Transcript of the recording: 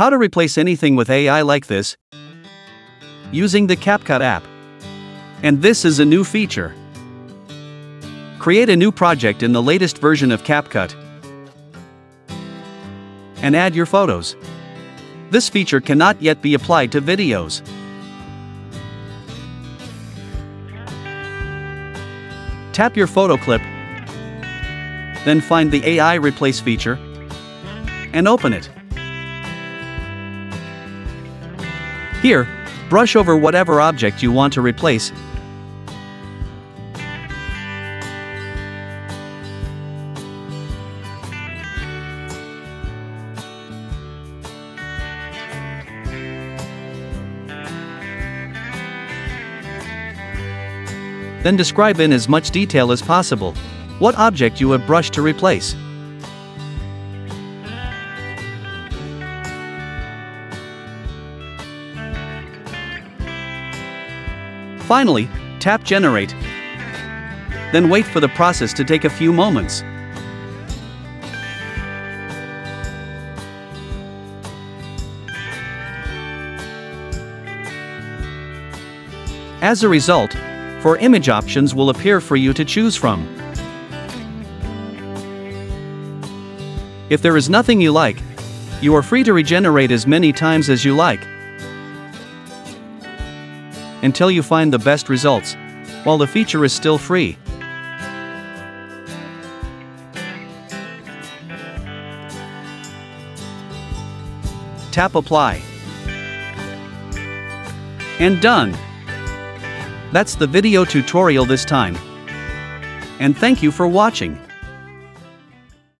How to replace anything with AI like this? Using the CapCut app. And this is a new feature. Create a new project in the latest version of CapCut. And add your photos. This feature cannot yet be applied to videos. Tap your photo clip, then find the AI Replace feature, and open it. Here, brush over whatever object you want to replace. Then describe in as much detail as possible what object you have brushed to replace. Finally, tap Generate. Then wait for the process to take a few moments. As a result, four image options will appear for you to choose from. If there is nothing you like, you are free to regenerate as many times as you like until you find the best results, while the feature is still free. Tap Apply. And done! That's the video tutorial this time. And thank you for watching.